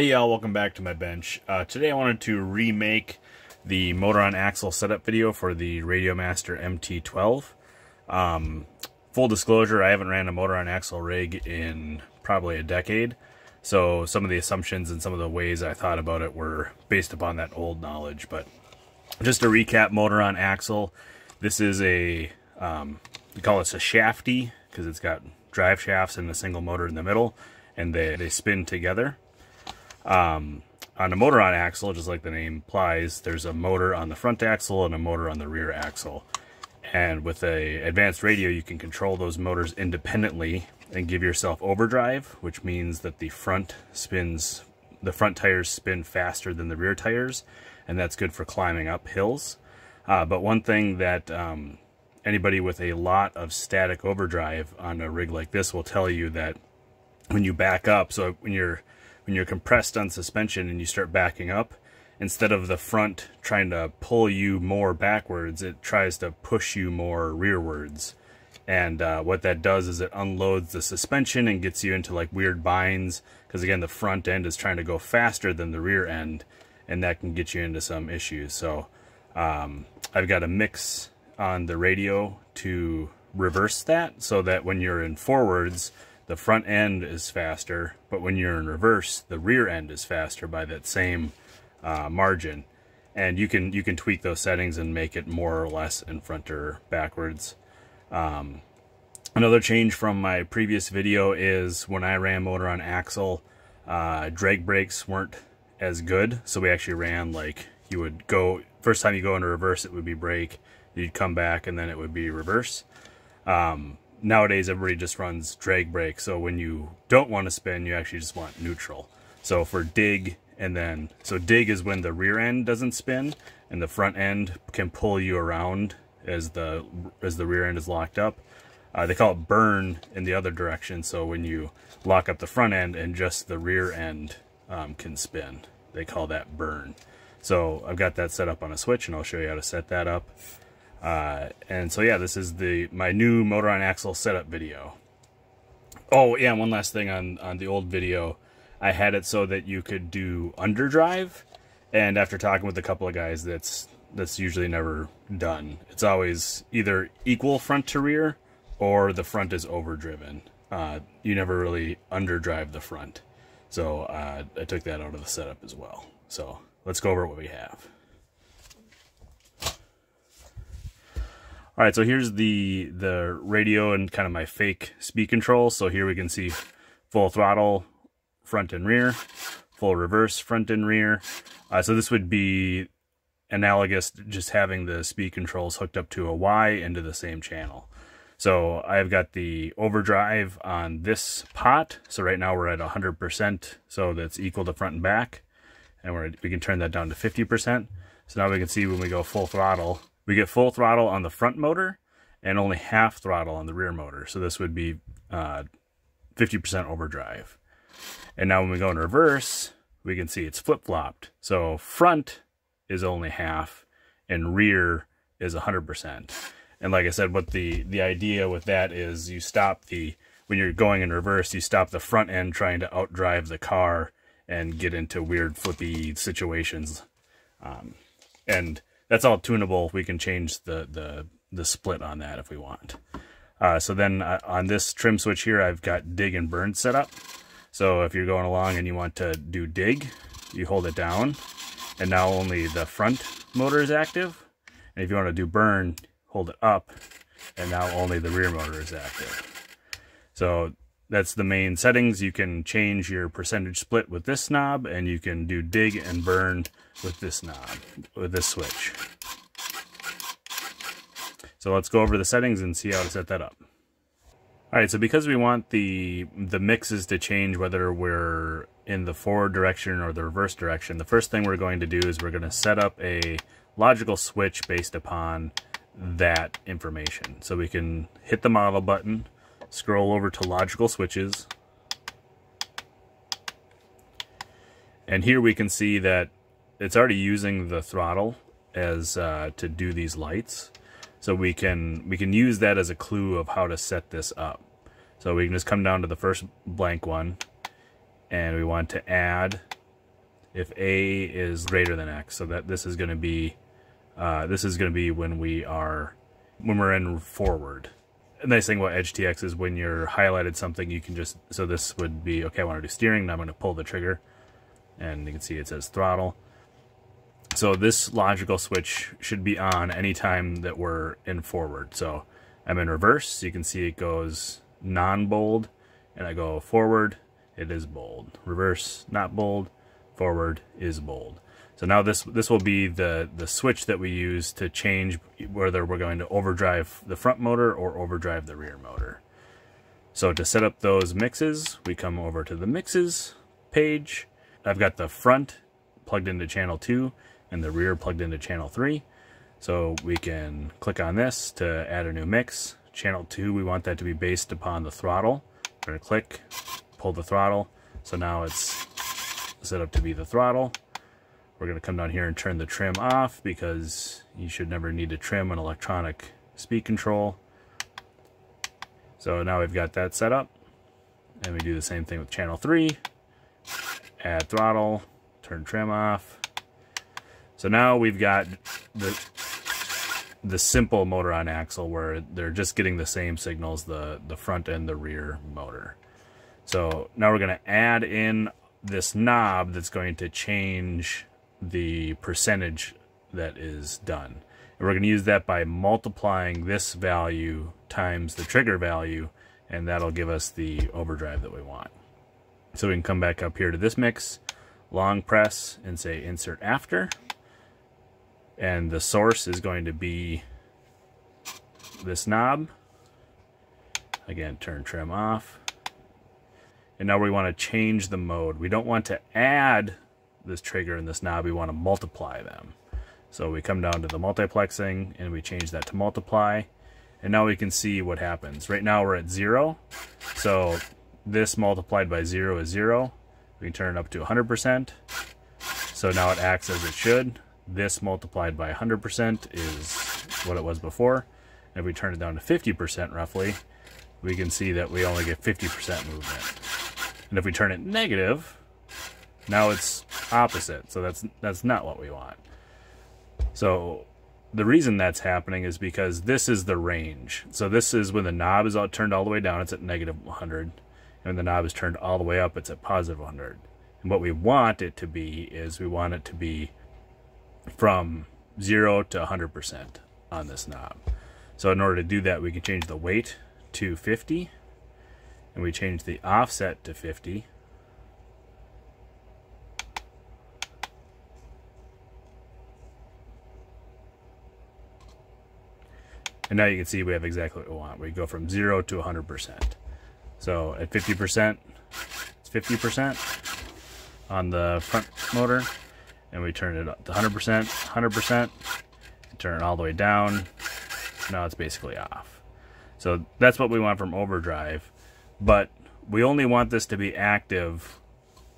Hey y'all, welcome back to my bench. Uh, today I wanted to remake the motor on axle setup video for the Radiomaster MT12. Um, full disclosure, I haven't ran a motor on axle rig in probably a decade, so some of the assumptions and some of the ways I thought about it were based upon that old knowledge. But just to recap, motor on axle, this is a, um, we call this a shafty because it's got drive shafts and a single motor in the middle, and they, they spin together. Um, on a motor on axle, just like the name implies, there's a motor on the front axle and a motor on the rear axle. And with a advanced radio, you can control those motors independently and give yourself overdrive, which means that the front spins, the front tires spin faster than the rear tires, and that's good for climbing up hills. Uh, but one thing that um, anybody with a lot of static overdrive on a rig like this will tell you that when you back up, so when you're when you're compressed on suspension and you start backing up, instead of the front trying to pull you more backwards, it tries to push you more rearwards. And uh, what that does is it unloads the suspension and gets you into like weird binds, because again, the front end is trying to go faster than the rear end, and that can get you into some issues. So um, I've got a mix on the radio to reverse that, so that when you're in forwards, the front end is faster, but when you're in reverse, the rear end is faster by that same uh, margin. And you can you can tweak those settings and make it more or less in front or backwards. Um, another change from my previous video is when I ran motor on axle, uh, drag brakes weren't as good. So we actually ran like you would go, first time you go into reverse, it would be brake. You'd come back and then it would be reverse. Um, nowadays everybody just runs drag brake. So when you don't want to spin, you actually just want neutral. So for dig and then, so dig is when the rear end doesn't spin and the front end can pull you around as the, as the rear end is locked up. Uh, they call it burn in the other direction. So when you lock up the front end and just the rear end um, can spin, they call that burn. So I've got that set up on a switch and I'll show you how to set that up. Uh, and so yeah, this is the my new motor on axle setup video. Oh yeah, one last thing on, on the old video. I had it so that you could do underdrive. And after talking with a couple of guys, that's that's usually never done. It's always either equal front to rear or the front is overdriven. Uh, you never really underdrive the front. So uh, I took that out of the setup as well. So let's go over what we have. All right, so here's the the radio and kind of my fake speed control. So here we can see full throttle, front and rear, full reverse, front and rear. Uh, so this would be analogous just having the speed controls hooked up to a Y into the same channel. So I've got the overdrive on this pot. So right now we're at 100%, so that's equal to front and back. And we're, we can turn that down to 50%. So now we can see when we go full throttle, we get full throttle on the front motor and only half throttle on the rear motor. So this would be 50% uh, overdrive. And now when we go in reverse, we can see it's flip-flopped. So front is only half and rear is 100%. And like I said, what the, the idea with that is you stop the, when you're going in reverse, you stop the front end trying to outdrive the car and get into weird flippy situations. Um, and that's all tunable. We can change the, the, the split on that if we want. Uh, so then uh, on this trim switch here, I've got dig and burn set up. So if you're going along and you want to do dig, you hold it down and now only the front motor is active. And if you want to do burn, hold it up and now only the rear motor is active. So that's the main settings. You can change your percentage split with this knob, and you can do dig and burn with this knob, with this switch. So let's go over the settings and see how to set that up. All right, so because we want the the mixes to change whether we're in the forward direction or the reverse direction, the first thing we're going to do is we're going to set up a logical switch based upon that information. So we can hit the model button, scroll over to logical switches. And here we can see that it's already using the throttle as uh, to do these lights. So we can we can use that as a clue of how to set this up. So we can just come down to the first blank one and we want to add if A is greater than X. So that this is going to be, uh, this is going to be when we are, when we're in forward. Nice thing about Edge TX is when you're highlighted something, you can just, so this would be, okay, I want to do steering, now I'm going to pull the trigger. And you can see it says throttle. So this logical switch should be on anytime that we're in forward. So I'm in reverse, so you can see it goes non-bold, and I go forward, it is bold. Reverse, not bold. Forward is bold. So now this this will be the, the switch that we use to change whether we're going to overdrive the front motor or overdrive the rear motor. So to set up those mixes, we come over to the mixes page. I've got the front plugged into channel 2 and the rear plugged into channel 3. So we can click on this to add a new mix. Channel 2, we want that to be based upon the throttle. We're going to click, pull the throttle. So now it's set up to be the throttle. We're going to come down here and turn the trim off because you should never need to trim an electronic speed control. So now we've got that set up. And we do the same thing with channel 3. Add throttle, turn trim off. So now we've got the the simple motor on axle where they're just getting the same signals, the, the front and the rear motor. So now we're going to add in this knob that's going to change the percentage that is done. And we're going to use that by multiplying this value times the trigger value, and that'll give us the overdrive that we want. So we can come back up here to this mix, long press, and say insert after. And the source is going to be this knob. Again, turn trim off. And now we want to change the mode. We don't want to add this trigger and this knob. We want to multiply them. So we come down to the multiplexing and we change that to multiply. And now we can see what happens. Right now we're at zero. So this multiplied by zero is zero. We can turn it up to 100%. So now it acts as it should. This multiplied by 100% is what it was before. And if we turn it down to 50% roughly, we can see that we only get 50% movement. And if we turn it negative, now it's opposite. So that's that's not what we want. So the reason that's happening is because this is the range. So this is when the knob is all turned all the way down, it's at negative 100. And when the knob is turned all the way up, it's at positive 100. And what we want it to be is we want it to be from 0 to 100% on this knob. So in order to do that, we can change the weight to 50 and we change the offset to 50 and now you can see we have exactly what we want. We go from 0 to 100% so at 50% it's 50% on the front motor. And we turn it up to 100% 100% turn it all the way down. Now it's basically off. So that's what we want from overdrive. But we only want this to be active.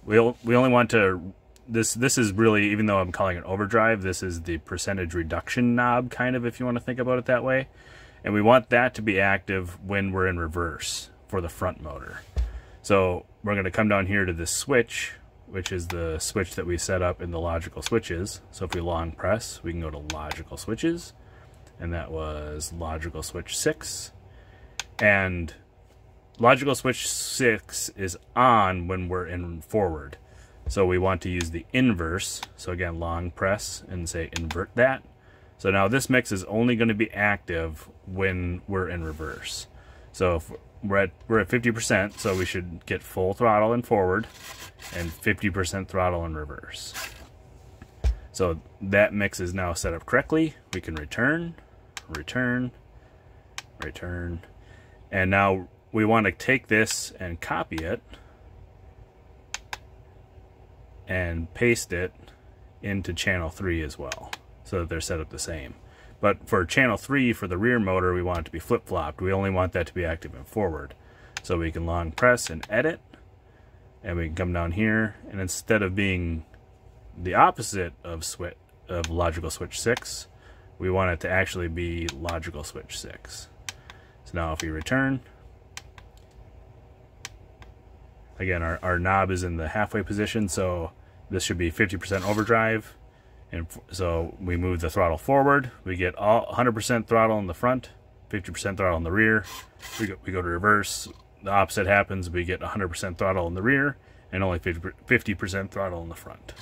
We we only want to this this is really even though I'm calling it overdrive, this is the percentage reduction knob kind of if you want to think about it that way. And we want that to be active when we're in reverse for the front motor. So we're going to come down here to this switch, which is the switch that we set up in the logical switches. So if we long press, we can go to logical switches, and that was logical switch 6. And logical switch 6 is on when we're in forward. So we want to use the inverse. So again, long press and say invert that. So now this mix is only going to be active when we're in reverse. So if we're at we're at 50%, so we should get full throttle in forward and 50% throttle in reverse. So that mix is now set up correctly. We can return, return, return, and now we want to take this and copy it and paste it into channel 3 as well so that they're set up the same. But for channel 3 for the rear motor we want it to be flip-flopped. We only want that to be active and forward. So we can long press and edit and we can come down here and instead of being the opposite of switch of logical switch 6 we want it to actually be logical switch 6. So now if we return Again, our, our knob is in the halfway position, so this should be 50% overdrive. And so we move the throttle forward. We get all 100% throttle in the front, 50% throttle in the rear. We go, we go to reverse. The opposite happens. We get 100% throttle in the rear and only 50% throttle in the front.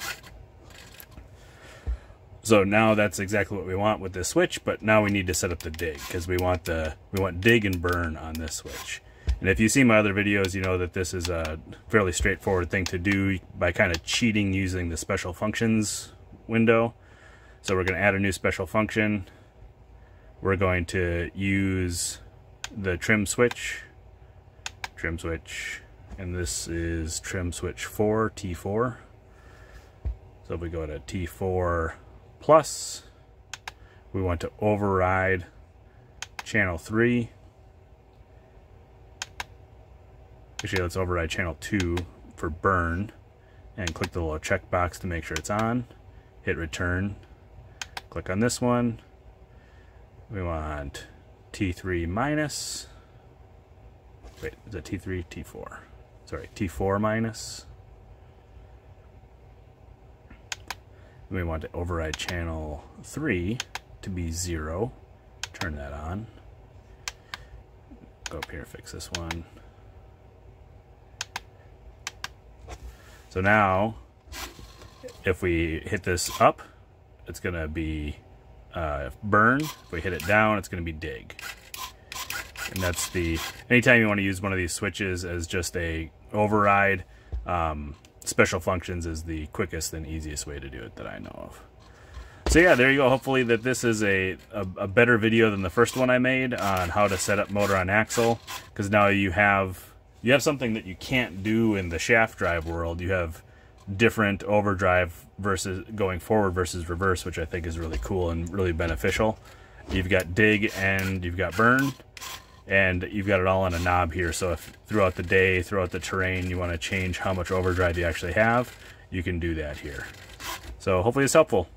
So now that's exactly what we want with this switch, but now we need to set up the dig because we want the we want dig and burn on this switch. And if you see my other videos, you know that this is a fairly straightforward thing to do by kind of cheating using the special functions window. So we're going to add a new special function. We're going to use the trim switch, trim switch, and this is trim switch 4, T4. So if we go to T4 plus, we want to override channel 3. Actually, let's override channel 2 for burn and click the little checkbox to make sure it's on. Hit return. Click on this one. We want T3 minus. Wait, is it T3, T4? Sorry, T4 minus. we want to override channel 3 to be 0. Turn that on. Go up here, fix this one. So now, if we hit this up, it's to be uh, burn. If we hit it down, it's to be dig. And that's the, anytime you want to use one of these switches as just a override, um, special functions is the quickest and easiest way to do it that I know of. So yeah, there you go. Hopefully that this is a, a, a, better video than the first one I made on how to set up motor on axle. Because now you have you have something that you can't do in the shaft drive world. You have different overdrive versus going forward versus reverse, which I think is really cool and really beneficial. You've got dig and you've got burn and you've got it all on a knob here. So if throughout the day, throughout the terrain, you want to change how much overdrive you actually have, you can do that here. So hopefully it's helpful.